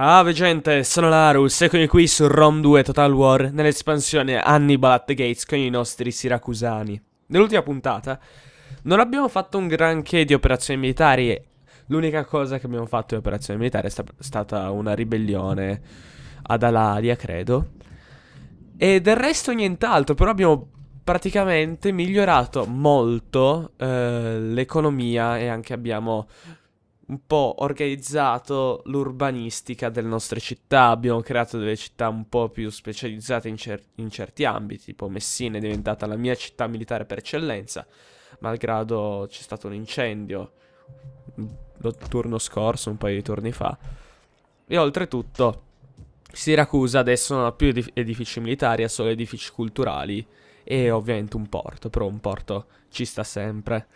Ave gente, sono Larus, eccomi qui su Rom 2 Total War nell'espansione Hannibal at the Gates con i nostri siracusani. Nell'ultima puntata non abbiamo fatto un granché di operazioni militari, l'unica cosa che abbiamo fatto di operazioni militari è sta stata una ribellione ad Aladia, credo. E del resto nient'altro, però abbiamo praticamente migliorato molto eh, l'economia e anche abbiamo un po' organizzato l'urbanistica delle nostre città, abbiamo creato delle città un po' più specializzate in, cer in, certi ambiti, tipo Messina è diventata la mia città militare per eccellenza, malgrado c'è stato un incendio lo turno scorso, un paio di turni fa. E oltretutto Siracusa adesso non ha più edif edifici militari, ha solo edifici culturali e ovviamente un porto, però un porto ci sta sempre.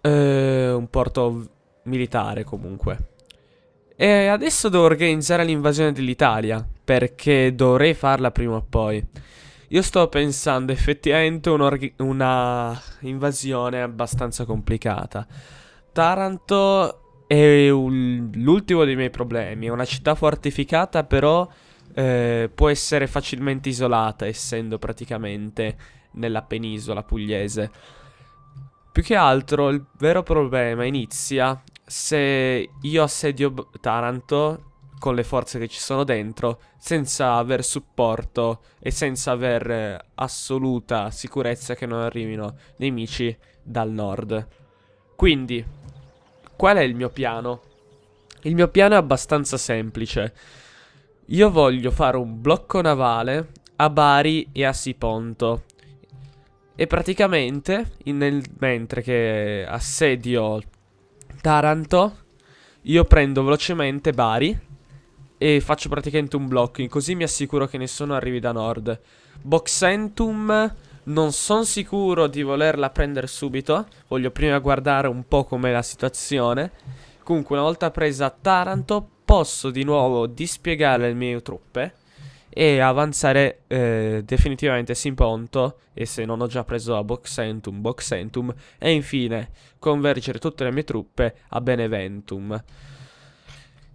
Eh, un porto militare comunque. E adesso devo organizzare l'invasione dell'Italia, perché dovrei farla prima o poi. Io sto pensando effettivamente una invasione abbastanza complicata. Taranto è l'ultimo dei miei problemi, è una città fortificata però eh, può essere facilmente isolata essendo praticamente nella penisola pugliese. Più che altro il vero problema inizia se io assedio Taranto con le forze che ci sono dentro, senza aver supporto e senza aver eh, assoluta sicurezza che non arrivino nemici dal nord. Quindi, qual è il mio piano? Il mio piano è abbastanza semplice. Io voglio fare un blocco navale a Bari e a Siponto. E praticamente, nel, mentre che assedio Taranto, io prendo velocemente Bari e faccio praticamente un blocco, così mi assicuro che nessuno arrivi da nord. Boxentum non sono sicuro di volerla prendere subito, voglio prima guardare un po' com'è la situazione. Comunque una volta presa Taranto posso di nuovo dispiegare le mie truppe e avanzare eh, definitivamente Simponto e se non ho già preso a Boxentum, Boxentum e infine convergere tutte le mie truppe a Beneventum.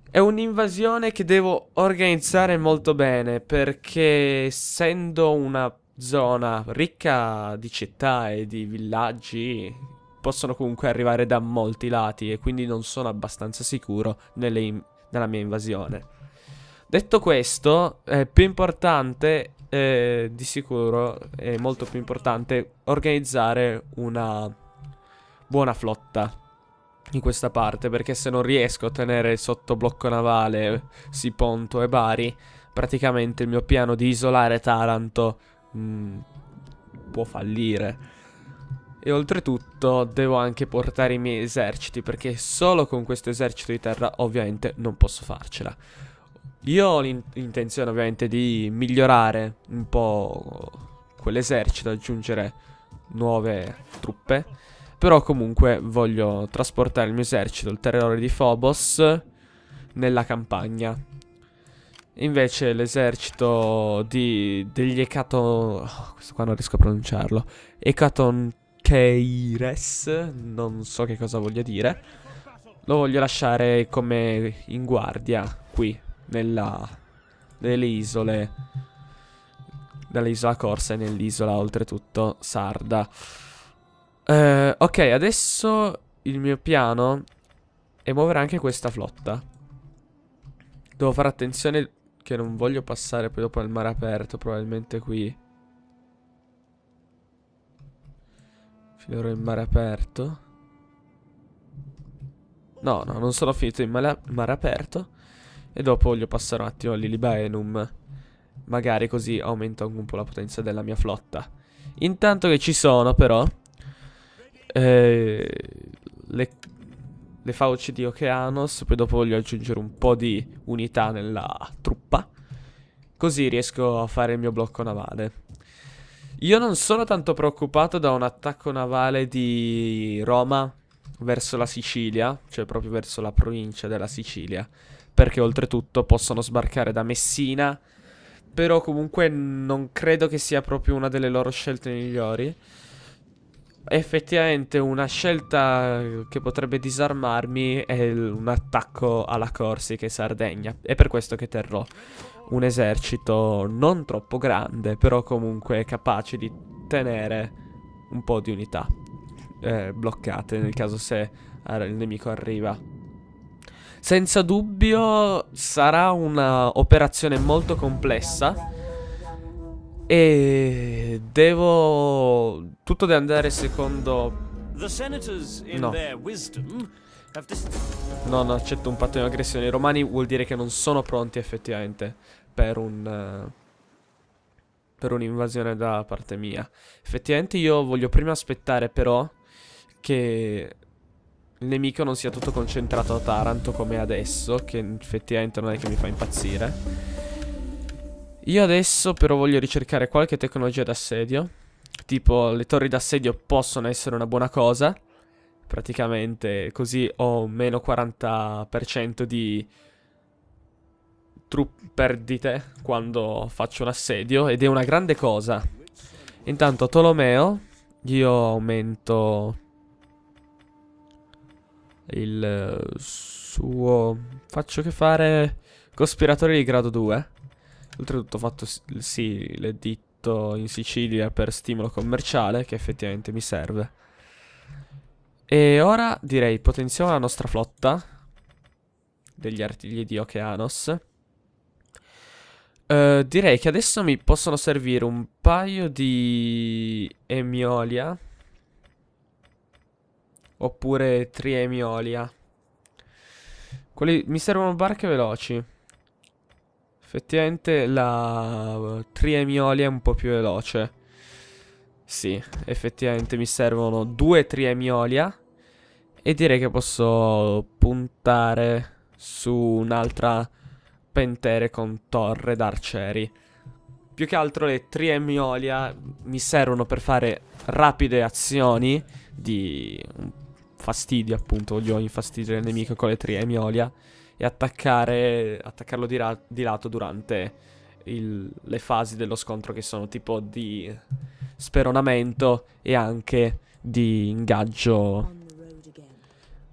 È un'invasione che devo organizzare molto bene perché essendo una zona ricca di città e di villaggi possono comunque arrivare da molti lati e quindi non sono abbastanza sicuro nella mia invasione. Detto questo, è più importante, eh, di sicuro, è molto più importante organizzare una buona flotta in questa parte, perché se non riesco a tenere sotto blocco navale Siponto e Bari, praticamente il mio piano di isolare Taranto mh, mm, può fallire. E oltretutto devo anche portare i miei eserciti, perché solo con questo esercito di terra ovviamente non posso farcela. Io ho l'intenzione ovviamente di migliorare un po' quell'esercito, aggiungere nuove truppe. Però comunque voglio trasportare il mio esercito, il terrore di Phobos, nella campagna. Invece l'esercito degli Ecaton... Oh, questo qua non riesco a pronunciarlo. Ecaton Keires, non so che cosa voglia dire. Lo voglio lasciare come in guardia qui nella, nelle isole, nell'isola Corsa e nell'isola oltretutto Sarda. Eh, ok, adesso il mio piano è muovere anche questa flotta. Devo fare attenzione che non voglio passare poi dopo al mare aperto, probabilmente qui. Finirò in mare aperto. No, no, non sono finito in mare, mare aperto. E dopo voglio passare un attimo all'Ilibaenum. Magari così aumento anche un po' la potenza della mia flotta. Intanto che ci sono però eh, le, le fauci di Okeanos. Poi dopo voglio aggiungere un po' di unità nella truppa. Così riesco a fare il mio blocco navale. Io non sono tanto preoccupato da un attacco navale di Roma verso la Sicilia, cioè proprio verso la provincia della Sicilia perché oltretutto possono sbarcare da Messina, però comunque non credo che sia proprio una delle loro scelte migliori. effettivamente una scelta che potrebbe disarmarmi è un attacco alla Corsica e Sardegna. È per questo che terrò un esercito non troppo grande, però comunque capace di tenere un po' di unità eh, bloccate nel caso se il nemico arriva. Senza dubbio sarà un'operazione molto complessa e devo... Tutto deve andare secondo... No. No, non accetto un patto di aggressione. I romani vuol dire che non sono pronti effettivamente per un... Uh, per un'invasione da parte mia. Effettivamente io voglio prima aspettare però che il nemico non sia tutto concentrato a Taranto come adesso, che effettivamente non è che mi fa impazzire. Io adesso però voglio ricercare qualche tecnologia d'assedio. Tipo le torri d'assedio possono essere una buona cosa. Praticamente così ho meno 40% di perdite quando faccio un assedio ed è una grande cosa. Intanto Tolomeo io aumento il suo faccio che fare cospiratore di grado 2 Oltretutto ho fatto sì l'editto in Sicilia per stimolo commerciale che effettivamente mi serve. E ora direi potenziamo la nostra flotta degli artigli di Okeanos. Uh, direi che adesso mi possono servire un paio di Emiolia. Oppure Triemiolia. Quelli mi servono barche veloci. Effettivamente la Triemiolia è un po' più veloce. Sì, effettivamente mi servono due Triemiolia. E direi che posso puntare su un'altra Pentere con torre d'arcieri. Più che altro le Triemiolia mi servono per fare rapide azioni di fastidio, appunto. Voglio infastidire il nemico con le Triemiolia e attaccarlo di, di lato durante il, le fasi dello scontro che sono tipo di speronamento e anche di ingaggio.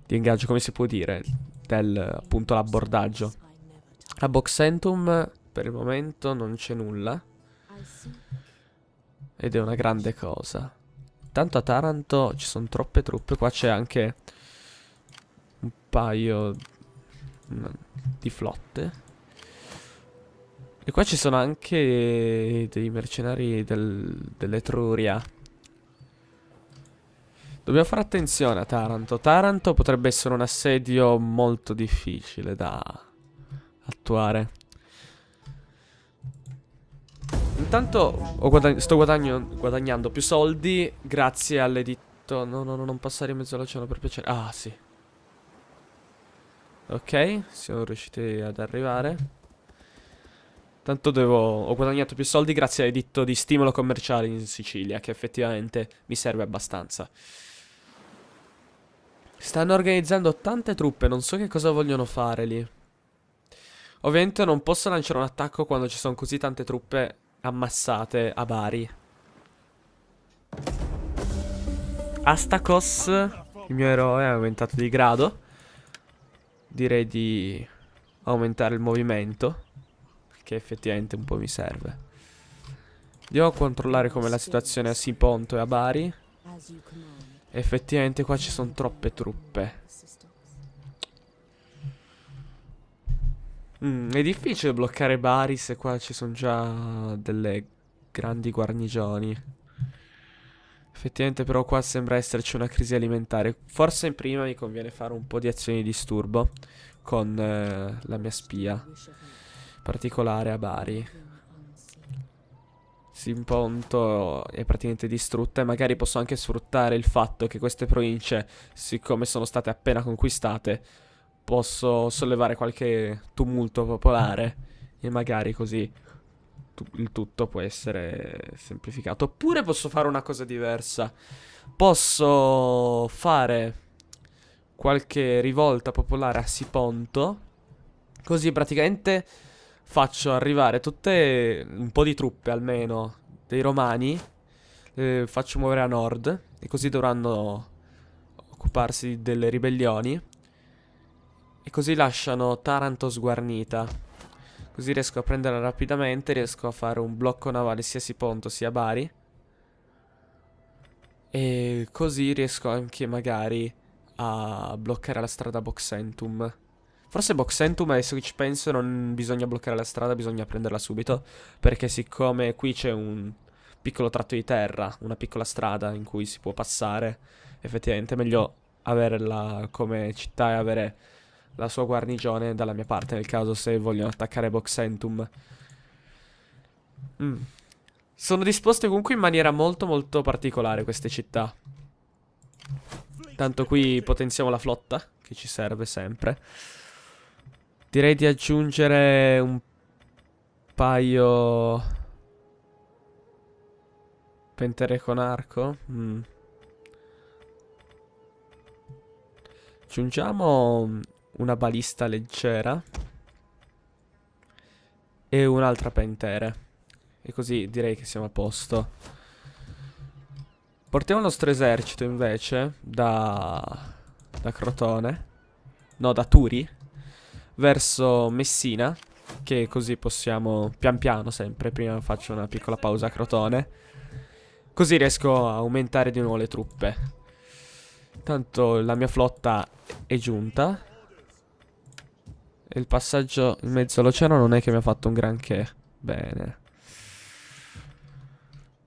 Di ingaggio, come si può dire? Del appunto l'abbordaggio. A Boxentum per il momento non c'è nulla. Ed è una grande cosa. Tanto a Taranto ci sono troppe truppe. Qua c'è anche un paio di flotte. E qua ci sono anche dei mercenari del, dell'Etruria. Dobbiamo fare attenzione a Taranto. Taranto potrebbe essere un assedio molto difficile da attuare. Intanto guadagn sto guadagnando più soldi grazie all'editto... No, no, no, non passare in mezzo all'oceano per piacere. Ah, sì. Ok, siamo riusciti ad arrivare. Tanto devo... ho guadagnato più soldi grazie all'editto di stimolo commerciale in Sicilia, che effettivamente mi serve abbastanza. Stanno organizzando tante truppe, non so che cosa vogliono fare lì. Ovviamente non posso lanciare un attacco quando ci sono così tante truppe ammassate a Bari. Astakos, il mio eroe, è aumentato di grado. Direi di aumentare il movimento che effettivamente un po' mi serve. Andiamo a controllare com'è la situazione a Siponto e a Bari. Effettivamente qua ci sono troppe truppe mm, è difficile bloccare Bari se qua ci sono già delle grandi guarnigioni Effettivamente però qua sembra esserci una crisi alimentare. Forse prima mi conviene fare un po' di azioni di disturbo con eh, la mia spia particolare a Bari. Simponto è praticamente distrutta e magari posso anche sfruttare il fatto che queste province, siccome sono state appena conquistate, posso sollevare qualche tumulto popolare e magari così il tutto può essere semplificato. Oppure posso fare una cosa diversa. Posso fare qualche rivolta popolare a Siponto. Così praticamente faccio arrivare tutte un po' di truppe almeno dei romani. eh, faccio muovere a nord e così dovranno occuparsi delle ribellioni. E così lasciano Taranto sguarnita. Così riesco a prenderla rapidamente, riesco a fare un blocco navale sia Siponto sia Bari. E così riesco anche magari a bloccare la strada Boxentum. Forse Boxentum, adesso che ci penso, non bisogna bloccare la strada, bisogna prenderla subito. Perché siccome qui c'è un piccolo tratto di terra, una piccola strada in cui si può passare, effettivamente è meglio averla come città e avere la sua guarnigione dalla mia parte, nel caso se vogliono attaccare Boxentum. Mm. Sono disposte comunque in maniera molto molto particolare queste città. Tanto qui potenziamo la flotta, che ci serve sempre. Direi di aggiungere un paio... Pentere con arco? Mm. Aggiungiamo una balista leggera. E un'altra pentere. E così direi che siamo a posto. Portiamo il nostro esercito invece da, da Crotone. No, da Turi. Verso Messina. Che così possiamo pian piano sempre. Prima faccio una piccola pausa a Crotone. Così riesco a aumentare di nuovo le truppe. Tanto la mia flotta è giunta. Il passaggio in mezzo all'oceano non è che mi ha fatto un granché. Bene.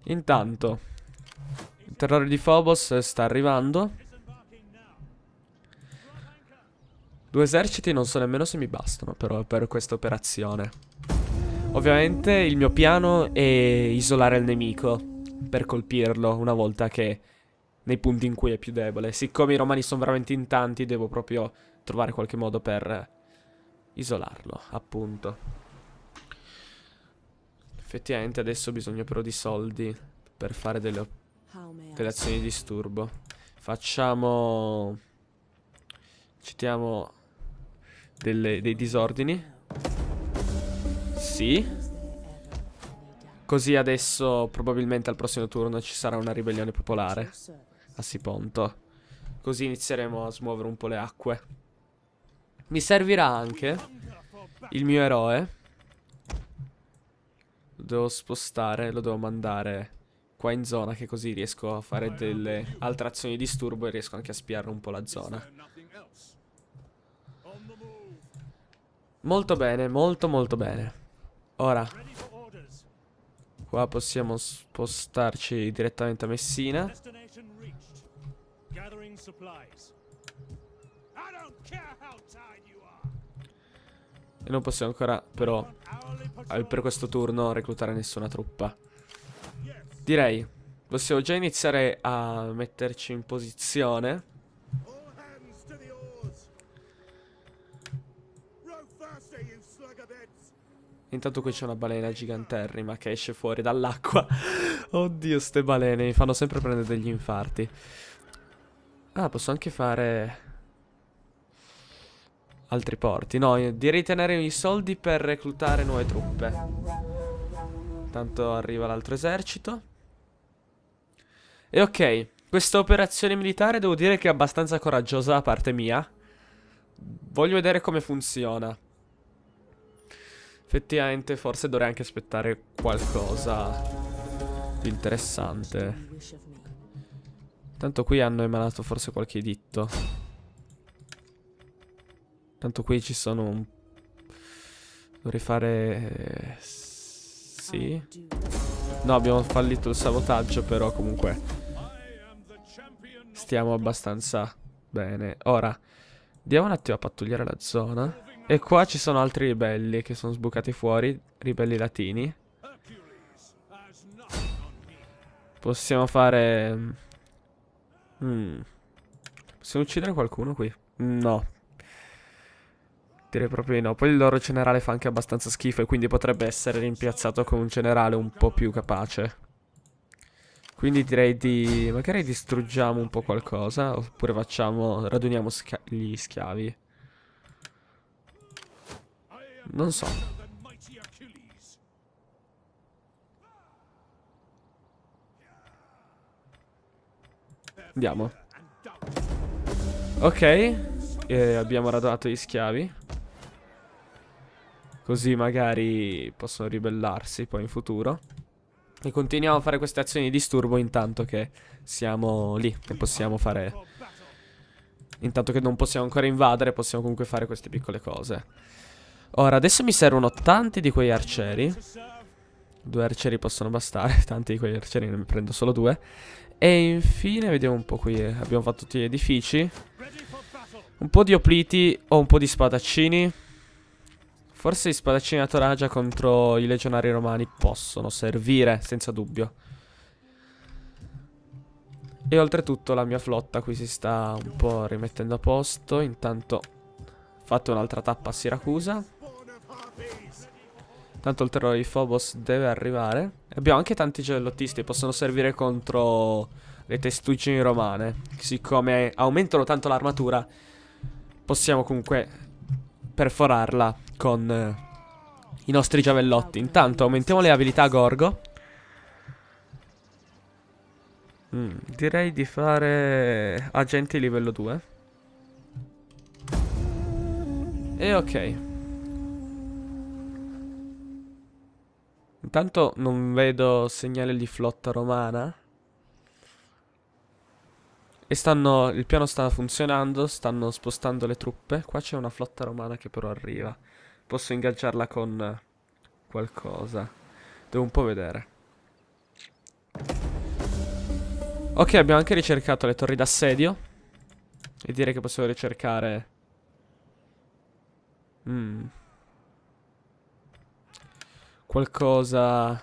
Intanto, il terrore di Phobos sta arrivando. Due eserciti non so nemmeno se mi bastano però per questa operazione. Ovviamente il mio piano è isolare il nemico per colpirlo una volta che nei punti in cui è più debole. Siccome i romani sono veramente in tanti, devo proprio trovare qualche modo per isolarlo, appunto. Effettivamente adesso ho bisogno però di soldi per fare delle, delle azioni di disturbo. Facciamo... Citiamo delle, dei disordini. Sì. Così adesso probabilmente al prossimo turno ci sarà una ribellione popolare a Siponto. Così inizieremo a smuovere un po' le acque. Mi servirà anche il mio eroe lo devo spostare, lo devo mandare qua in zona che così riesco a fare delle altre azioni di disturbo e riesco anche a spiare un po' la zona. Molto bene, molto molto bene. Ora, qua possiamo spostarci direttamente a Messina. E non possiamo ancora, però, per questo turno reclutare nessuna truppa. Direi, possiamo già iniziare a metterci in posizione. Intanto qui c'è una balena giganterrima che esce fuori dall'acqua. Oddio, ste balene mi fanno sempre prendere degli infarti. Ah, posso anche fare altri porti. No, direi tenere i soldi per reclutare nuove truppe. Tanto arriva l'altro esercito. E ok, questa operazione militare devo dire che è abbastanza coraggiosa da parte mia. Voglio vedere come funziona. Effettivamente forse dovrei anche aspettare qualcosa di interessante. Tanto qui hanno emanato forse qualche editto. Tanto qui ci sono un... Dovrei fare... Sì. No, abbiamo fallito il sabotaggio, però comunque... Stiamo abbastanza bene. Ora, andiamo un attimo a pattugliare la zona. E qua ci sono altri ribelli che sono sbucati fuori. Ribelli latini. Possiamo fare... Mm. Possiamo uccidere qualcuno qui? No, Direi proprio di no. Poi il loro generale fa anche abbastanza schifo e quindi potrebbe essere rimpiazzato con un generale un po' più capace. Quindi direi di... magari distruggiamo un po' qualcosa oppure facciamo... raduniamo gli schiavi. Non so. Andiamo. Ok. E abbiamo radunato gli schiavi. Così magari possono ribellarsi poi in futuro. E continuiamo a fare queste azioni di disturbo intanto che siamo lì e possiamo fare... Intanto che non possiamo ancora invadere, possiamo comunque fare queste piccole cose. Ora, adesso mi servono tanti di quei arcieri. Due arcieri possono bastare, tanti di quegli arcieri, ne prendo solo due. E infine, vediamo un po' qui, abbiamo fatto tutti gli edifici. Un po' di opliti o un po' di spadaccini. Forse i spadaccini a Toragia contro i legionari romani possono servire, senza dubbio. E oltretutto la mia flotta qui si sta un po' rimettendo a posto. Intanto fatto un'altra tappa a Siracusa. Tanto il terrore di Phobos deve arrivare. Abbiamo anche tanti gelottisti, possono servire contro le testuggini romane. Siccome aumentano tanto l'armatura, possiamo comunque perforarla con eh, i nostri giavellotti. Intanto aumentiamo le abilità a Gorgo. Mm, direi di fare agenti livello 2. E ok. Intanto non vedo segnale di flotta romana. E stanno, il piano sta funzionando, stanno spostando le truppe. Qua c'è una flotta romana che però arriva. Posso ingaggiarla con qualcosa. Devo un po' vedere. Ok, abbiamo anche ricercato le torri d'assedio. E direi che possiamo ricercare... Mm. Qualcosa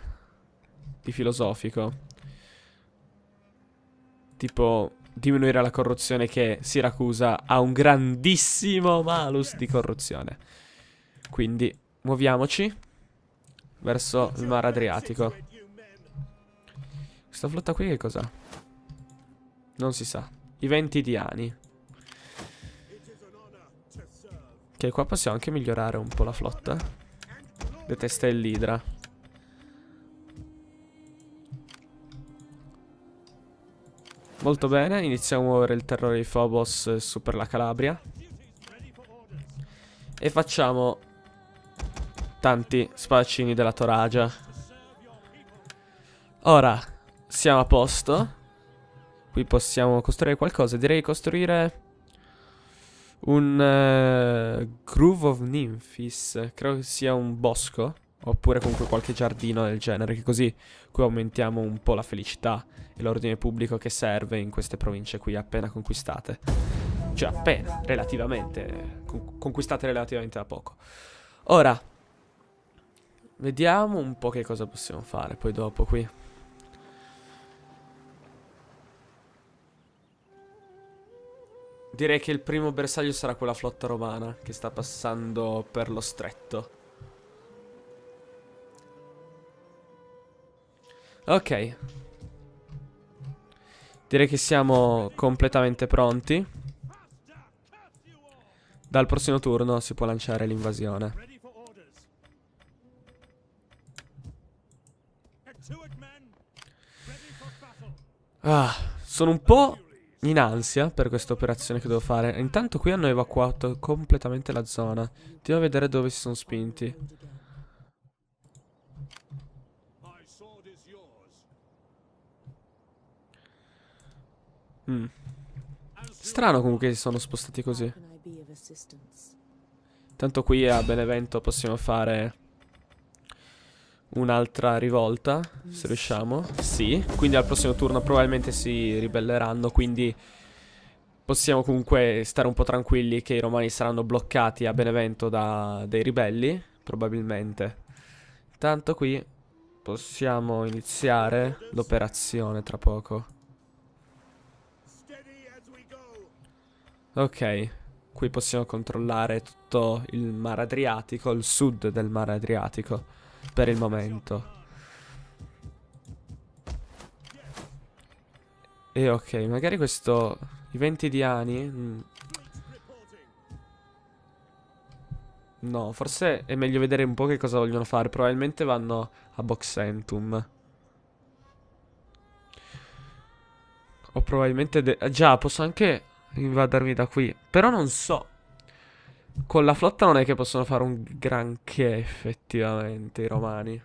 di filosofico. Tipo diminuire la corruzione che Siracusa ha un grandissimo malus di corruzione. Quindi muoviamoci verso il mare Adriatico. Questa flotta qui che cos'ha? Non si sa. I 20 diani. Ok, qua possiamo anche migliorare un po' la flotta. Detesta l'idra. Molto bene, iniziamo a muovere il terrore di Phobos su per la Calabria. E facciamo tanti spadaccini della Toragia. Ora, siamo a posto. Qui possiamo costruire qualcosa. Direi costruire un uh, Groove of Nymphis. Credo che sia un bosco. Oppure comunque qualche giardino del genere, che così qui aumentiamo un po' la felicità e l'ordine pubblico che serve in queste province qui appena conquistate. Cioè appena, relativamente, con conquistate relativamente da poco. Ora, vediamo un po' che cosa possiamo fare poi dopo qui. Direi che il primo bersaglio sarà quella flotta romana che sta passando per lo stretto. Ok. Direi che siamo completamente pronti. Dal prossimo turno si può lanciare l'invasione. Ah, sono un po' in ansia per questa operazione che devo fare. Intanto qui hanno evacuato completamente la zona. Devo vedere dove si sono spinti. Mm. Strano comunque si sono spostati così. Tanto qui a Benevento possiamo fare un'altra rivolta, se riusciamo. Sì, quindi al prossimo turno probabilmente si ribelleranno, quindi possiamo comunque stare un po' tranquilli che i romani saranno bloccati a Benevento da dei ribelli, probabilmente. Tanto qui possiamo iniziare l'operazione tra poco. Ok, qui possiamo controllare tutto il mare Adriatico, il sud del mare Adriatico, per il momento. E ok, magari questo... I 20 di anni... Mm. No, forse è meglio vedere un po' che cosa vogliono fare. Probabilmente vanno a Boxentum. O probabilmente... Già, posso anche invadermi da qui. Però non so. Con la flotta non è che possono fare un granché effettivamente i romani.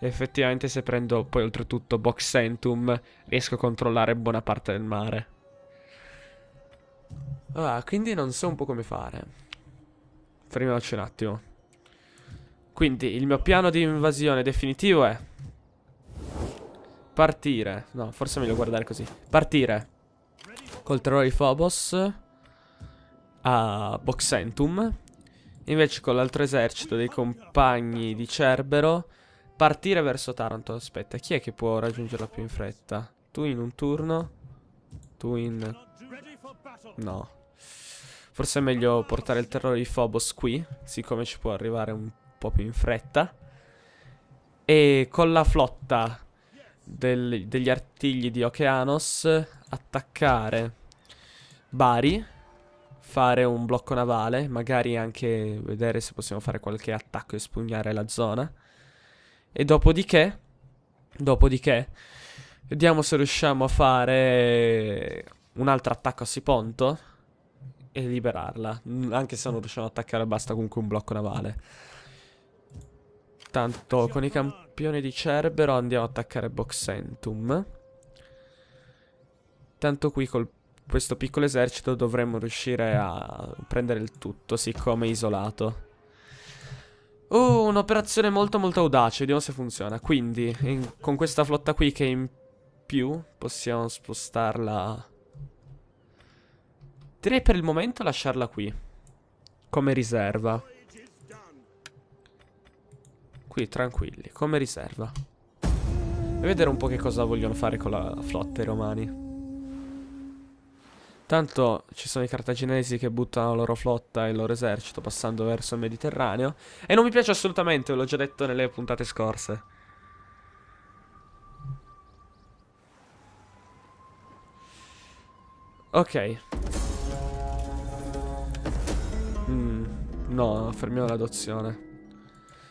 Effettivamente se prendo poi oltretutto Boxentum riesco a controllare buona parte del mare. Ah, quindi non so un po' come fare. Fermiamoci un attimo. Quindi il mio piano di invasione definitivo è partire. No, forse è meglio guardare così. Partire col terrore di Phobos a Boxentum. Invece con l'altro esercito dei compagni di Cerbero partire verso Taranto. Aspetta, chi è che può raggiungerla più in fretta? Tu in un turno? Tu in... No. Forse è meglio portare il terrore di Phobos qui, siccome ci può arrivare un po' più in fretta. E con la flotta del, degli artigli di Okeanos attaccare Bari, fare un blocco navale, magari anche vedere se possiamo fare qualche attacco e spugnare la zona. E dopodiché, dopodiché, vediamo se riusciamo a fare un altro attacco a Siponto e liberarla. Anche se non riusciamo ad attaccare basta comunque un blocco navale. Tanto con i campioni di Cerbero andiamo ad attaccare Boxentum. Tanto qui con questo piccolo esercito dovremmo riuscire a prendere il tutto, siccome isolato. Oh, un'operazione molto molto audace, vediamo se funziona. Quindi, in, con questa flotta qui che è in più, possiamo spostarla... Direi per il momento lasciarla qui, come riserva. Qui, tranquilli, come riserva. E vedere un po' che cosa vogliono fare con la flotta i romani. Tanto ci sono i cartaginesi che buttano la loro flotta e il loro esercito passando verso il Mediterraneo. E non mi piace assolutamente, l'ho già detto nelle puntate scorse. Ok. Mm, no, fermiamo l'adozione.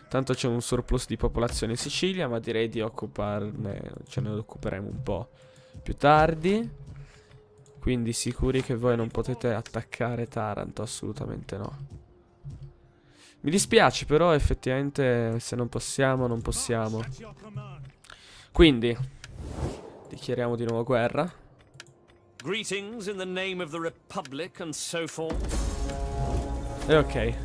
Tanto c'è un surplus di popolazione in Sicilia, ma direi di occuparne, ce ne occuperemo un po' più tardi. Quindi sicuri che voi non potete attaccare Taranto? Assolutamente no. Mi dispiace, però effettivamente se non possiamo, non possiamo. Quindi, dichiariamo di nuovo guerra. Greetings in the name of the Republic and so forth. E ok.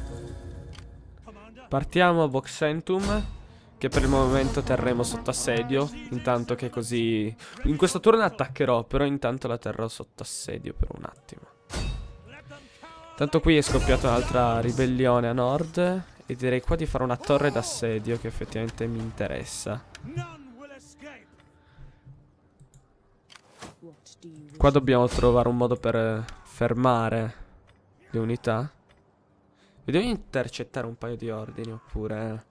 Partiamo a Voxentum Che per il momento terremo sotto assedio Intanto che così In questo turno attaccherò Però intanto la terrò sotto assedio per un attimo. Tanto qui è scoppiata un'altra ribellione a nord E direi qua di fare una torre d'assedio Che effettivamente mi interessa. Qua dobbiamo trovare un modo per fermare le unità. Vediamo di intercettare un paio di ordini oppure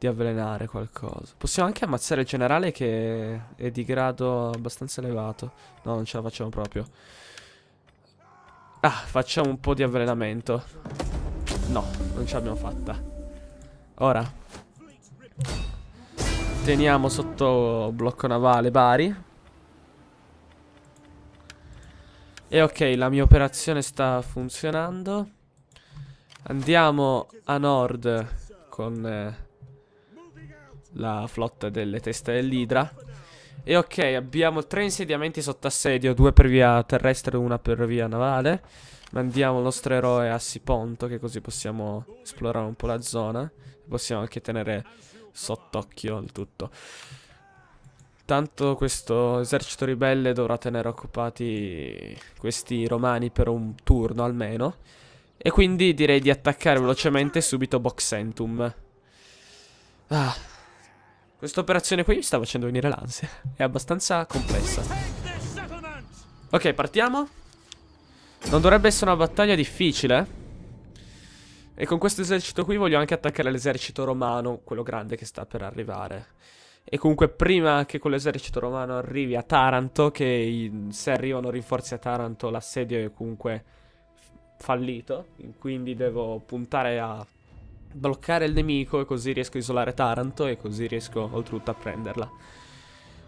di avvelenare qualcosa. Possiamo anche ammazzare il generale che è di grado abbastanza elevato. No, non ce la facciamo proprio. Ah, facciamo un po' di avvelenamento. No, non ce l'abbiamo fatta. Ora. Teniamo sotto blocco navale Bari. E ok, la mia operazione sta funzionando. Andiamo a nord con eh, la flotta delle teste dell'Idra. E ok, abbiamo tre insediamenti sotto assedio, due per via terrestre e una per via navale. Mandiamo il nostro eroe a Siponto, che così possiamo esplorare un po' la zona. Possiamo anche tenere sott'occhio il tutto. Tanto questo esercito ribelle dovrà tenere occupati questi romani per un turno almeno. E quindi direi di attaccare velocemente subito Boxentum. Ah. Questa operazione qui mi sta facendo venire l'ansia. È abbastanza complessa. Ok, partiamo. Non dovrebbe essere una battaglia difficile. E con questo esercito qui voglio anche attaccare l'esercito romano, quello grande che sta per arrivare. E comunque prima che quell'esercito romano arrivi a Taranto, che se arrivano rinforzi a Taranto l'assedio è comunque fallito, quindi devo puntare a bloccare il nemico e così riesco a isolare Taranto e così riesco oltretutto a prenderla.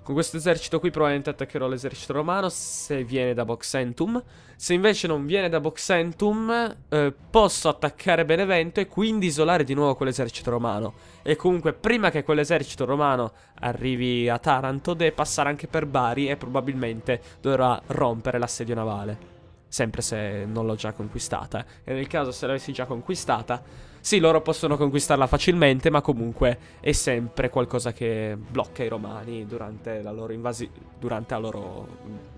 Con questo esercito qui probabilmente attaccherò l'esercito romano se viene da Boxentum. Se invece non viene da Boxentum, eh, posso attaccare Benevento e quindi isolare di nuovo quell'esercito romano. E comunque prima che quell'esercito romano arrivi a Taranto deve passare anche per Bari e probabilmente dovrà rompere l'assedio navale. Sempre se non l'ho già conquistata. E nel caso se l'avessi già conquistata, sì, loro possono conquistarla facilmente, ma comunque è sempre qualcosa che blocca i romani durante la loro invasione, durante la loro,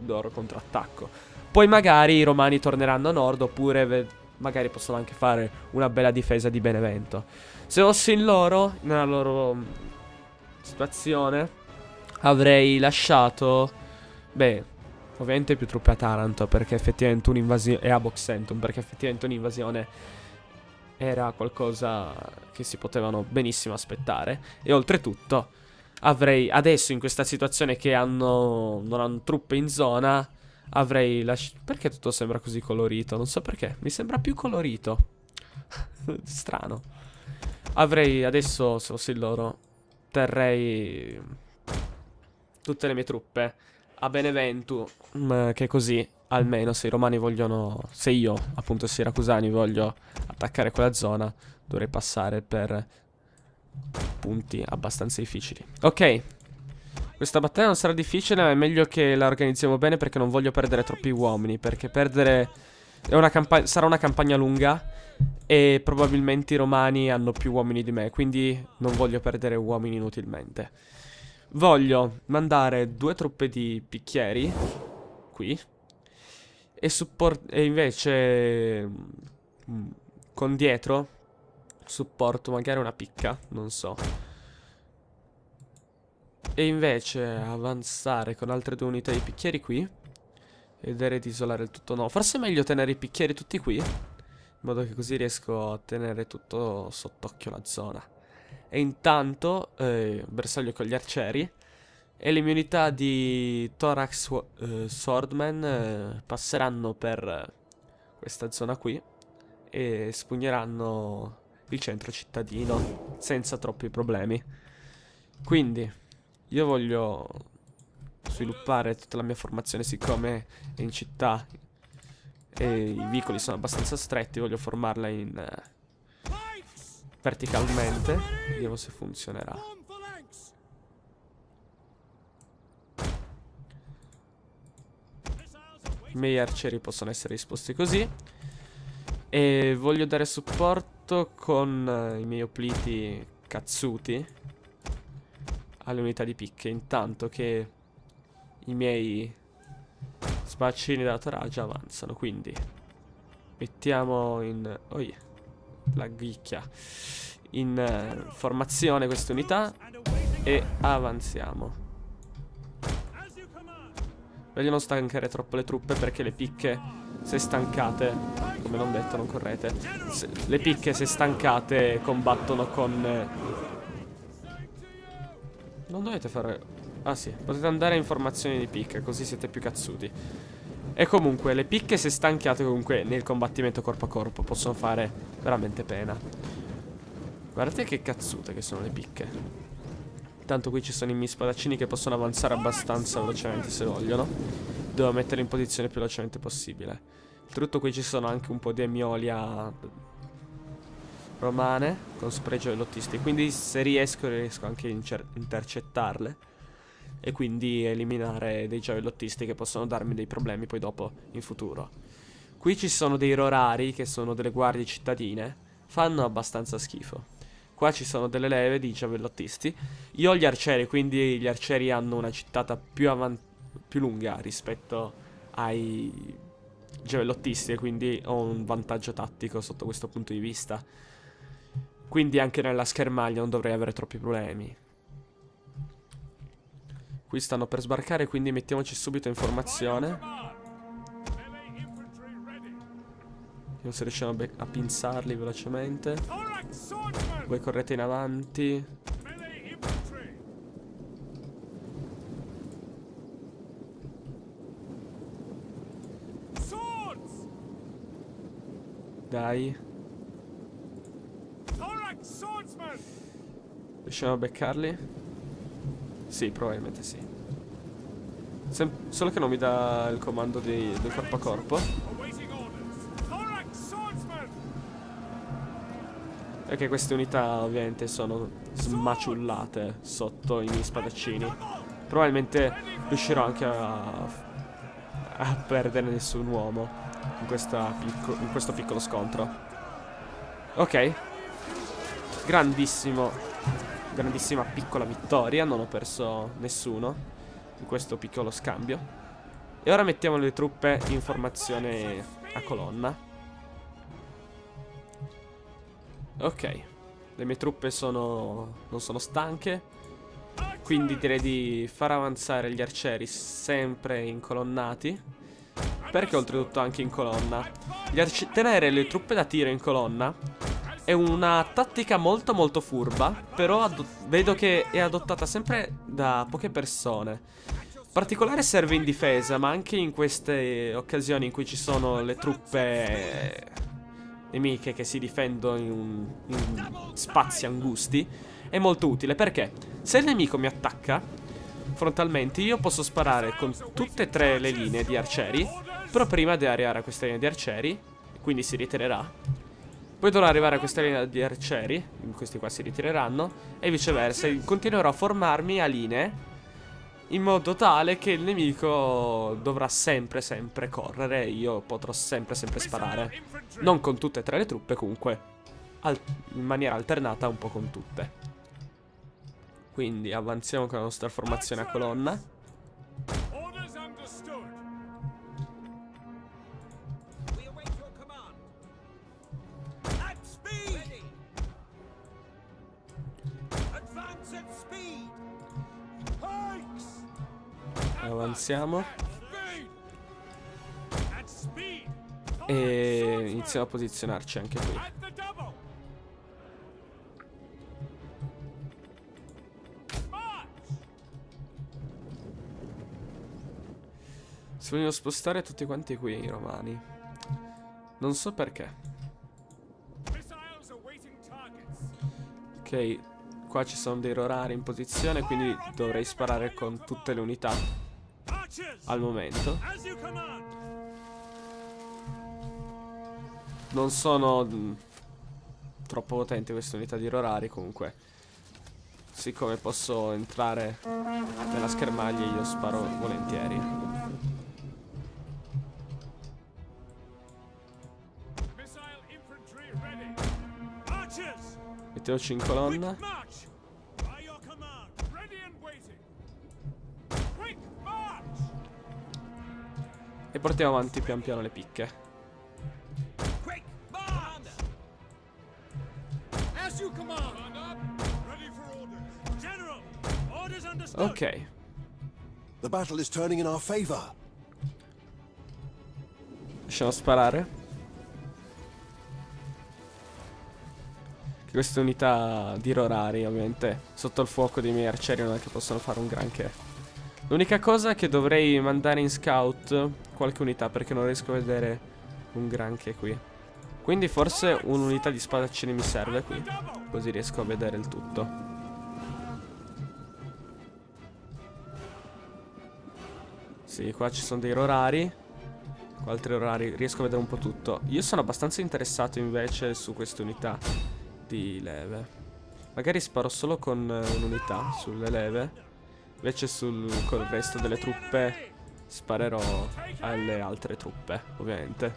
loro contrattacco. Poi magari i romani torneranno a nord, oppure magari possono anche fare una bella difesa di Benevento. Se fossi in loro, nella loro situazione, avrei lasciato... Beh, Ovviamente più truppe a Taranto perché effettivamente un'invasione... E a Boxentum perché effettivamente un'invasione era qualcosa che si potevano benissimo aspettare. E oltretutto avrei adesso in questa situazione che hanno... non hanno truppe in zona... Avrei lasciato... Perché tutto sembra così colorito? Non so perché. Mi sembra più colorito. Strano. Avrei adesso, se fossi loro, terrei tutte le mie truppe a Benevento, mm, che così almeno se i romani vogliono, se io appunto siracusani voglio attaccare quella zona, dovrei passare per punti abbastanza difficili. Ok, questa battaglia non sarà difficile, ma è meglio che la organizziamo bene perché non voglio perdere troppi uomini, perché perdere una sarà una campagna lunga e probabilmente i romani hanno più uomini di me, quindi non voglio perdere uomini inutilmente. Voglio mandare due truppe di picchieri qui e, e invece mm, con dietro supporto magari una picca, non so. E invece avanzare con altre due unità di picchieri qui vedere di isolare il tutto. No, forse è meglio tenere i picchieri tutti qui, in modo che così riesco a tenere tutto sott'occhio la zona. E intanto, eh, bersaglio con gli arcieri. E le mie unità di Thorax uh, Swordman uh, passeranno per questa zona qui. E spugneranno il centro cittadino senza troppi problemi. Quindi, io voglio sviluppare tutta la mia formazione siccome è in città e i vicoli sono abbastanza stretti, voglio formarla in... Verticalmente. Vediamo se funzionerà. I miei arcieri possono essere disposti così. E voglio dare supporto con uh, i miei opliti cazzuti alle unità di picche. Intanto che i miei spaccini della Toragia avanzano. Quindi mettiamo in... Oh yeah la ghicchia in uh, formazione queste unità e avanziamo. Meglio non stancare troppo le truppe perché le picche, se stancate, come non detto, non correte, se, le picche se stancate combattono con... Eh, non dovete fare... Ah sì, potete andare in formazione di picche, così siete più cazzuti. E comunque, le picche se stanchiate comunque nel combattimento corpo a corpo possono fare veramente pena. Guardate che cazzute che sono le picche. Tanto qui ci sono i miei spadaccini che possono avanzare abbastanza velocemente se vogliono. Devo metterli in posizione più velocemente possibile. Oltretutto qui ci sono anche un po' di emiolia romane con spregio e lottisti. Quindi se riesco riesco anche a intercettarle e quindi eliminare dei giavellottisti che possono darmi dei problemi poi dopo in futuro. Qui ci sono dei rorari che sono delle guardie cittadine, fanno abbastanza schifo. Qua ci sono delle leve di giavellottisti. Io ho gli arcieri, quindi gli arcieri hanno una cittata più, più lunga rispetto ai giavellottisti e quindi ho un vantaggio tattico sotto questo punto di vista. Quindi anche nella schermaglia non dovrei avere troppi problemi. Qui stanno per sbarcare, quindi mettiamoci subito in formazione. Vediamo se riusciamo a, a pinzarli velocemente. Voi correte in avanti. Dai. Riusciamo a beccarli? Sì, probabilmente sì. Sem solo che non mi dà il comando di, del corpo a corpo. E che queste unità ovviamente sono smaciullate sotto i miei spadaccini. Probabilmente riuscirò anche a, a perdere nessun uomo in, in questo piccolo scontro. Ok. Grandissimo. Grandissima piccola vittoria. Non ho perso nessuno in questo piccolo scambio. E ora mettiamo le truppe in formazione a colonna. Ok. Le mie truppe sono... non sono stanche. Quindi direi di far avanzare gli arcieri sempre incolonnati. Perché oltretutto anche in colonna. tenere le truppe da tiro in colonna è una tattica molto molto furba, però vedo che è adottata sempre da poche persone. In particolare serve in difesa, ma anche in queste occasioni in cui ci sono le truppe nemiche che si difendono in, in spazi angusti, è molto utile. Perché? Se il nemico mi attacca frontalmente, io posso sparare con tutte e tre le linee di arcieri, però prima di arrivare a questa linea di arcieri, quindi si ritirerà, poi dovrò arrivare a questa linea di arcieri Questi qua si ritireranno E viceversa Continuerò a formarmi a linee in modo tale che il nemico dovrà sempre sempre correre e io potrò sempre sempre sparare. Non con tutte e tre le truppe comunque, in maniera alternata un po' con tutte. Quindi avanziamo con la nostra formazione a colonna. Avanziamo. E iniziamo a posizionarci anche qui. Si vogliono spostare tutti quanti qui i romani. Non so perché. Ok, qua ci sono dei rorari in posizione, quindi dovrei sparare con tutte le unità al momento. Non sono mm, troppo potenti queste unità di rorari comunque. Siccome posso entrare nella schermaglia io sparo volentieri. Mettiamoci in colonna. Portiamo avanti pian piano le picche. Ok. The battle is turning in our favor. Lasciamo sparare. Che queste unità di rorari, ovviamente, sotto il fuoco dei miei arcieri non è che possono fare un granché. L'unica cosa è che dovrei mandare in scout qualche unità perché non riesco a vedere un granché qui. Quindi forse un'unità di spadaccini mi serve qui. Così riesco a vedere il tutto. Sì, qua ci sono dei rorari. Qua altri rorari. Riesco a vedere un po' tutto. Io sono abbastanza interessato invece su queste unità di leve. Magari sparo solo con un'unità sulle leve. Invece sul, con il resto delle truppe sparerò alle altre truppe, ovviamente.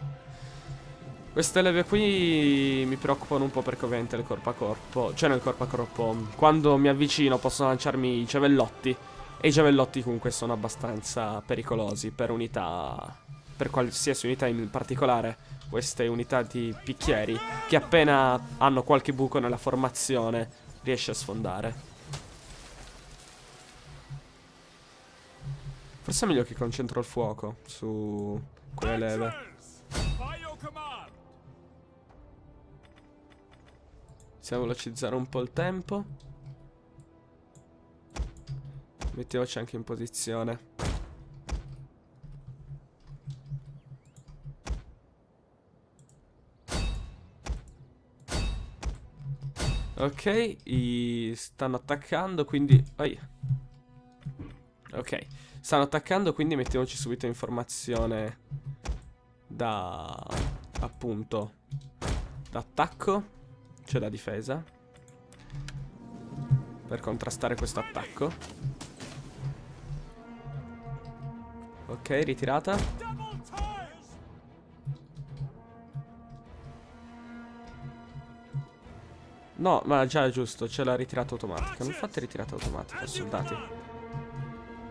Queste leve qui mi preoccupano un po' perché ovviamente il corpo a corpo, cioè nel corpo a corpo, quando mi avvicino posso lanciarmi i giavellotti. E i giavellotti comunque sono abbastanza pericolosi per unità, per qualsiasi unità in particolare. Queste unità di picchieri che appena hanno qualche buco nella formazione riesce a sfondare. Forse è meglio che concentro il fuoco su quelle leve. A velocizzare un po' il tempo. Mettiamoci anche in posizione. Ok, stanno attaccando, quindi... Ai. Ok, stanno attaccando, quindi mettiamoci subito informazione da appunto d'attacco. C'è la difesa. Per contrastare questo attacco. Ok, ritirata. No, ma già giusto, c'è la ritirata automatica. Non fate ritirata automatica, soldati.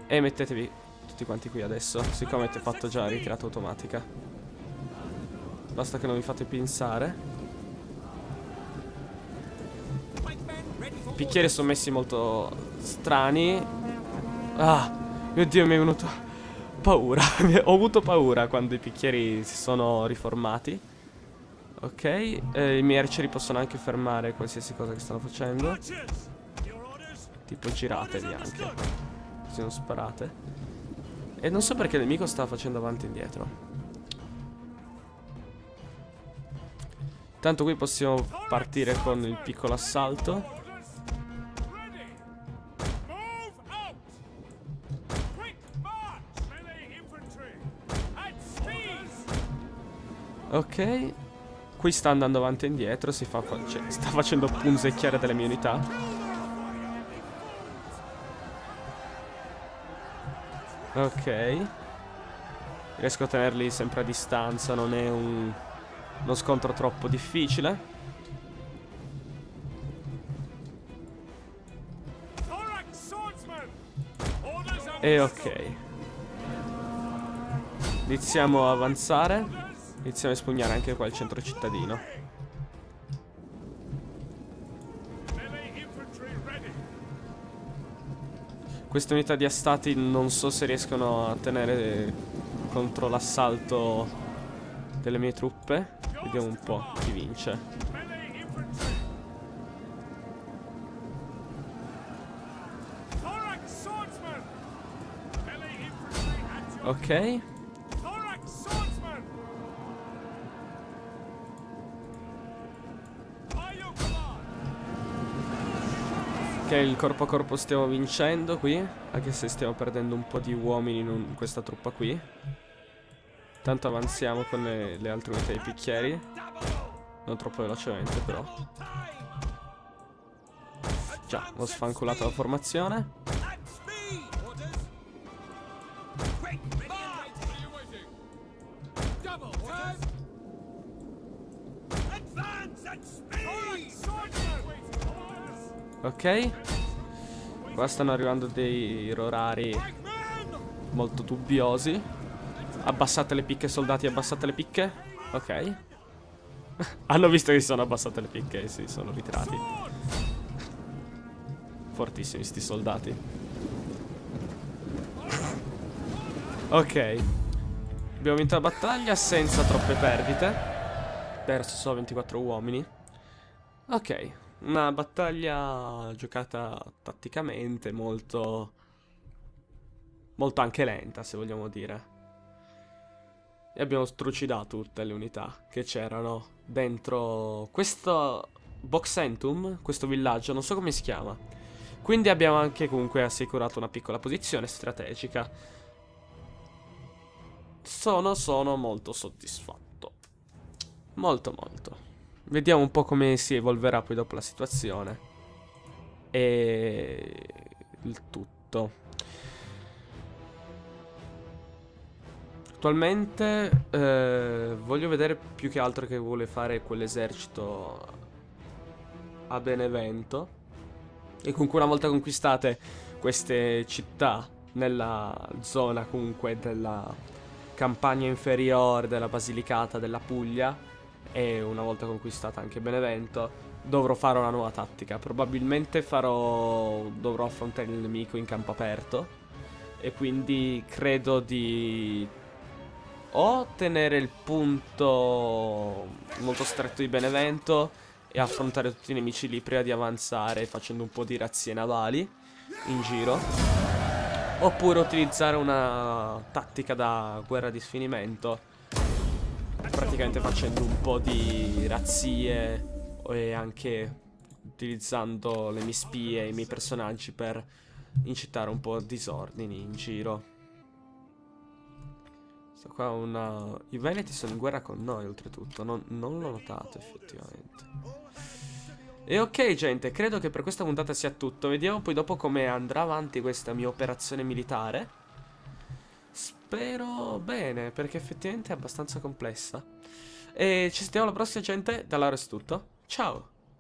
E mettetevi tutti quanti qui adesso, siccome avete fatto già la ritirata automatica. Basta che non vi fate pensare. I picchieri sono messi molto strani. Ah, mio Dio, mi è venuto paura. Ho avuto paura quando i picchieri si sono riformati. Ok, eh, i miei arcieri possono anche fermare qualsiasi cosa che stanno facendo. Tipo giratevi anche. Non sparate. E non so perché il nemico sta facendo avanti e indietro. Tanto qui possiamo partire con il piccolo assalto. Ok Qui sta andando avanti e indietro fa cioè, sta facendo punzecchiare delle mie unità Ok. Riesco a tenerli sempre a distanza Non è un Uno scontro troppo difficile. E ok. Iniziamo a avanzare. Iniziamo a espugnare anche qua il centro cittadino. Queste unità di astati non so se riescono a tenere contro l'assalto delle mie truppe. Vediamo un po' chi vince. Ok. Ok, il corpo a corpo stiamo vincendo qui Anche se stiamo perdendo un po' di uomini in questa truppa qui. Tanto avanziamo con le, le altre unità di picchieri Non troppo velocemente però. Già, ho sfanculato la formazione Ok? Qua stanno arrivando dei rorari Molto dubbiosi. Abbassate le picche soldati Abbassate le picche. Ok. Hanno visto che si sono abbassate le picche E si sono ritirati. Fortissimi sti soldati. Ok. Abbiamo vinto la battaglia senza troppe perdite. Perso solo 24 uomini. Ok una battaglia giocata tatticamente, molto... Molto anche lenta, se vogliamo dire. E abbiamo strucidato tutte le unità che c'erano dentro questo Boxentum, questo villaggio, non so come si chiama. Quindi abbiamo anche comunque assicurato una piccola posizione strategica. Sono, sono molto soddisfatto. Molto, molto. Vediamo un po' come si evolverà poi dopo la situazione. E il tutto. Attualmente eh, voglio vedere più che altro che vuole fare quell'esercito a Benevento. E comunque una volta conquistate queste città nella zona comunque della campagna inferiore della Basilicata della Puglia e una volta conquistata anche Benevento dovrò fare una nuova tattica. Probabilmente farò dovrò affrontare il nemico in campo aperto e quindi credo di o tenere il punto molto stretto di Benevento e affrontare tutti i nemici lì prima di avanzare facendo un po' di razzie navali in giro oppure utilizzare una tattica da guerra di sfinimento praticamente facendo un po' di razzie e anche utilizzando le mie spie e i miei personaggi per incitare un po' disordini in giro. Sto qua una... I Veneti sono in guerra con noi oltretutto, non, non l'ho notato effettivamente. E ok gente, credo che per questa puntata sia tutto. Vediamo poi dopo come andrà avanti questa mia operazione militare. Spero bene, perché effettivamente è abbastanza complessa. E ci sentiamo alla prossima gente, da Laura è tutto. Ciao!